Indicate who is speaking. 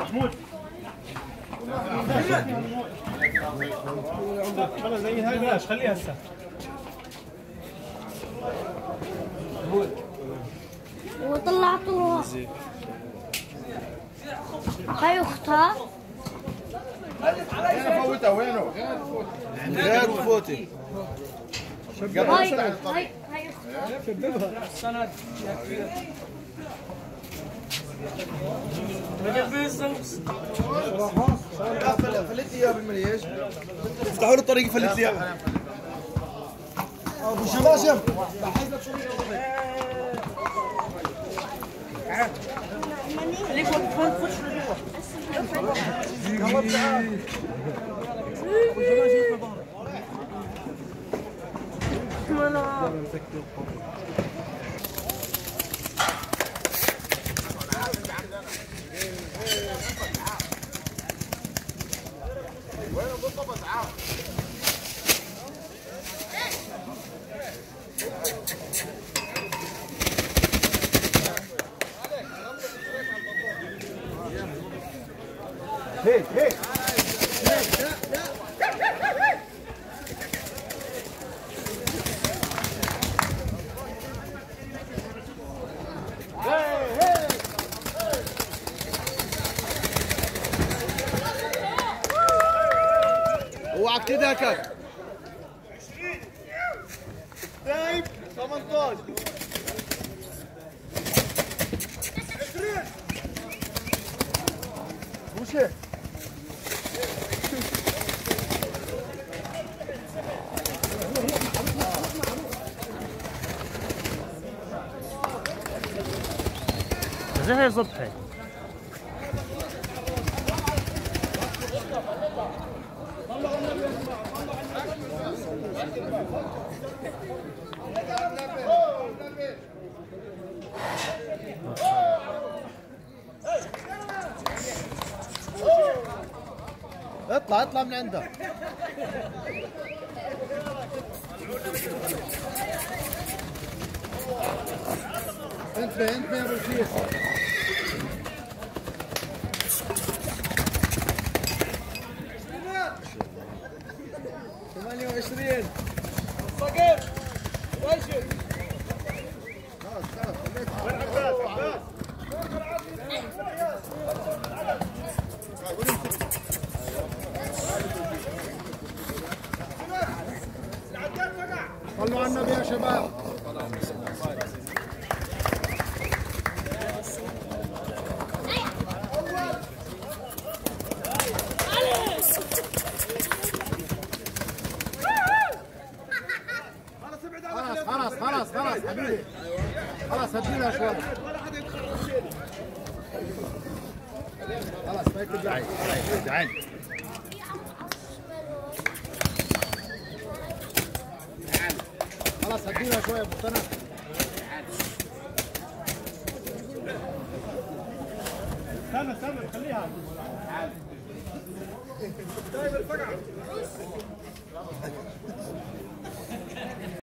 Speaker 1: محمود زي هاي خليها هسه
Speaker 2: وطلعتوها هاي اختها
Speaker 3: أنا فوتها وينه؟ غير تفوتي
Speaker 2: هاي هاي هاي
Speaker 3: فلت بالمليش
Speaker 1: افتحوا له الطريق فلت لي. dans
Speaker 3: le même secteur. Hey, hey! hey, hey. اوعك تدهكك
Speaker 1: طيب 18
Speaker 3: وش هيك؟
Speaker 4: زي صبحي
Speaker 3: اطلع اطلع من عندك انت فين؟ انت فين أبو الشيخ 28
Speaker 1: صقر وجه
Speaker 3: على النبي يا شباب خلاص خلاص خلاص خلاص حبيبي خلاص هدينا شوي. خلاص ما تعال خلاص هدينا شوي أبو سنة.
Speaker 1: استنى استنى خليها.